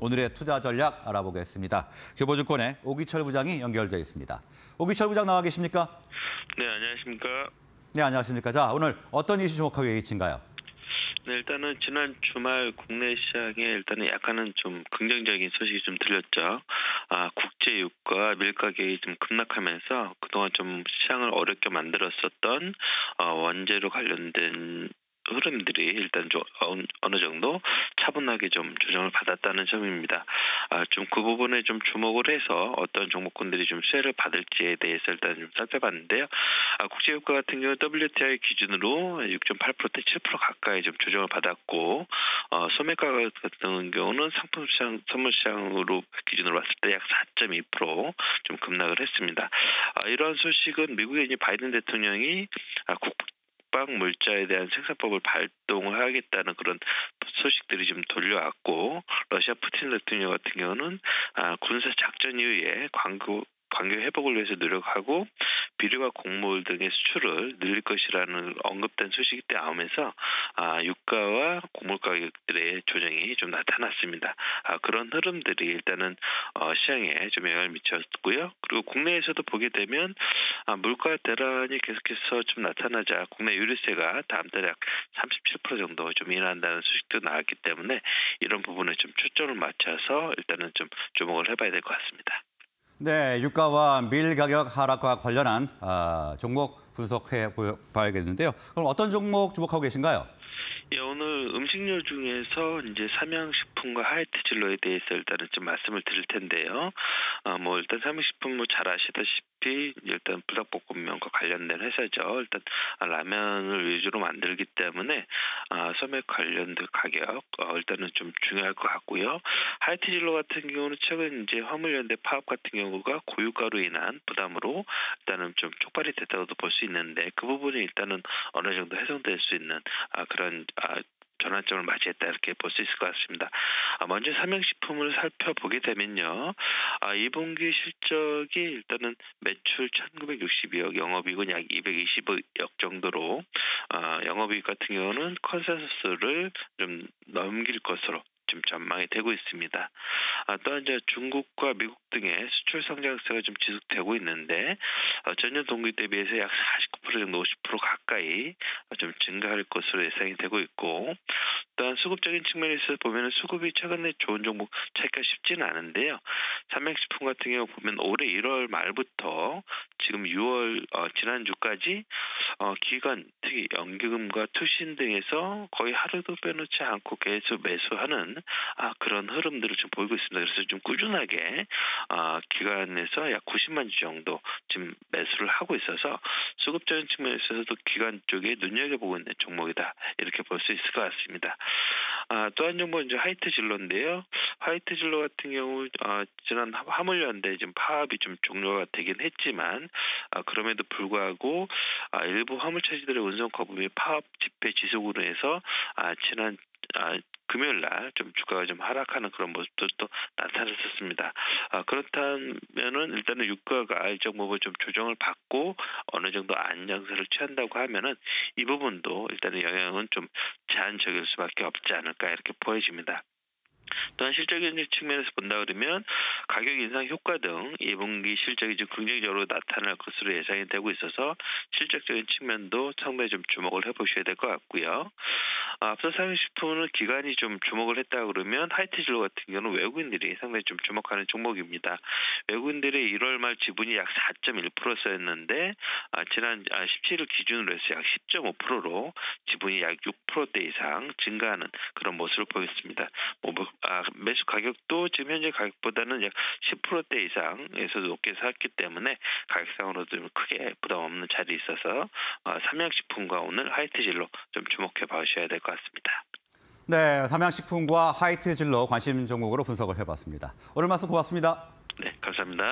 오늘의 투자 전략 알아보겠습니다. 교보증권의 오기철 부장이 연결되어 있습니다. 오기철 부장 나와 계십니까? 네, 안녕하십니까. 네, 안녕하십니까. 자, 오늘 어떤 이슈 주목하고 계신가요? 네, 일단은 지난 주말 국내 시장에 일단은 약간은 좀 긍정적인 소식이 좀 들렸죠. 아, 국제 유가 밀 가격이 좀 급락하면서 그동안 좀 시장을 어렵게 만들었었던 어, 원재료 관련된 흐름들이 일단 좀 어느 정도 차분하게 좀 조정을 받았다는 점입니다. 아, 좀 그 부분에 좀 주목을 해서 어떤 종목군들이 좀 수혜를 받을지에 대해서 일단 좀 살펴봤는데요. 아, 국제유가 같은 경우 WTI 기준으로 6.8%대 7% 가까이 좀 조정을 받았고 어, 소매가 같은 경우는 상품 시장, 선물 시장으로 기준으로 봤을 때 약 4.2%좀 급락을 했습니다. 아, 이러한 소식은 미국의 바이든 대통령이 아, 국 국방 물자에 대한 생산법을 발동을 하겠다는 그런 소식들이 좀 돌려왔고 러시아 푸틴 대통령 같은 경우는 아, 군사 작전 이후에 광고 관계 회복을 위해서 노력하고 비료와 곡물 등의 수출을 늘릴 것이라는 언급된 소식이 때 나오면서 아, 유가와 곡물 가격들의 조정이 좀 나타났습니다. 아, 그런 흐름들이 일단은 어, 시장에 좀 영향을 미쳤고요. 그리고 국내에서도 보게 되면 아, 물가 대란이 계속해서 좀 나타나자 국내 유류세가 다음 달에 약 37% 정도 좀 인한다는 소식도 나왔기 때문에 이런 부분에 좀 초점을 맞춰서 일단은 좀 주목을 해봐야 될 것 같습니다. 네, 유가와 밀 가격 하락과 관련한 아, 종목 분석해 봐야겠는데요. 그럼 어떤 종목 주목하고 계신가요? 예, 오늘 음식료 중에서 이제 삼양식품과 하이트 진로에 대해서 일단은 좀 말씀을 드릴 텐데요. 아, 뭐 일단 삼양식품 뭐 잘 아시다시피 일단 불닭볶음면과 관련된 회사죠. 일단 라면을 위주로 만들기 때문에 아, 소맥 관련된 가격 어, 일단은 좀 중요할 것 같고요. 하이트 진로 같은 경우는 최근 이제 화물연대 파업 같은 경우가 고유가로 인한 부담으로 일단은 좀 촉발이 됐다고도 볼 수 있는데 그 부분이 일단은 어느 정도 해소될 수 있는 아, 그런 아, 전환점을 맞이했다 이렇게 볼 수 있을 것 같습니다. 아, 먼저 삼양식품을 살펴보게 되면요. 아, 2분기 실적이 일단은 매출 1962억, 영업이익은 약 220억 정도로 아, 영업이익 같은 경우는 컨센서스를 좀 넘길 것으로 지금 전망이 되고 있습니다. 아, 또한 이제 중국과 미국 등의 수출 성장세가 좀 지속되고 있는데 어, 전년 동기 대비해서 약 49% 정도 50% 가까이 좀 증가할 것으로 예상이 되고 있고 또한 수급적인 측면에서 보면 수급이 최근에 좋은 종목 찾기가 쉽지는 않은데요. 삼양식품 같은 경우 보면 올해 1월 말부터 지금 6월 어, 지난주까지 어, 기관 특히 연기금과 투신 등에서 거의 하루도 빼놓지 않고 계속 매수하는 아, 그런 흐름들을 좀 보이고 있습니다. 그래서 좀 꾸준하게 아, 기관에서 약 90만 주 정도 지금 매수를 하고 있어서 수급적인 측면에서도 기관 쪽에 눈여겨보고 있는 종목이다 이렇게 볼 수 있을 것 같습니다. 아, 또 한 종목은 이제 하이트 진로인데요. 하이트 진로 같은 경우 아, 지난 화물연대 지금 파업이 좀 종료가 되긴 했지만 아, 그럼에도 불구하고 아, 일부 화물차지들의 운송 거부비 파업 집회 지속으로 해서 아, 지난 아, 금요일 날 좀 주가가 좀 하락하는 그런 모습도 또 나타났었습니다. 아, 그렇다면은 일단은 유가가 일정 부분 좀 조정을 받고 어느 정도 안정세를 취한다고 하면은 이 부분도 일단은 영향은 좀 제한적일 수밖에 없지 않을까 이렇게 보여집니다. 또한 실적인 측면에서 본다 그러면 가격 인상 효과 등 2분기 실적이 좀 긍정적으로 나타날 것으로 예상이 되고 있어서 실적적인 측면도 상당히 좀 주목을 해보셔야 될 것 같고요. 앞서 상식식품은 기관이 좀 주목을 했다 그러면 하이트 진로 같은 경우는 외국인들이 상당히 좀 주목하는 종목입니다. 외국인들의 1월 말 지분이 약 4.1%였는데 아, 지난 17일 아, 기준으로 해서 약 10.5%로 지분이 약 6%대 이상 증가하는 그런 모습을 보였습니다. 뭐, 뭐 아, 매수 가격도 지금 현재 가격보다는 약 10%대 이상에서 높게 샀기 때문에 가격상으로도 좀 크게 부담 없는 자리에 있어서 아, 삼양식품과 오늘 하이트진로 좀 주목해 봐주셔야 될 것 같습니다. 네, 삼양식품과 하이트진로 관심 종목으로 분석을 해봤습니다. 오늘 말씀 고맙습니다. 네, 감사합니다.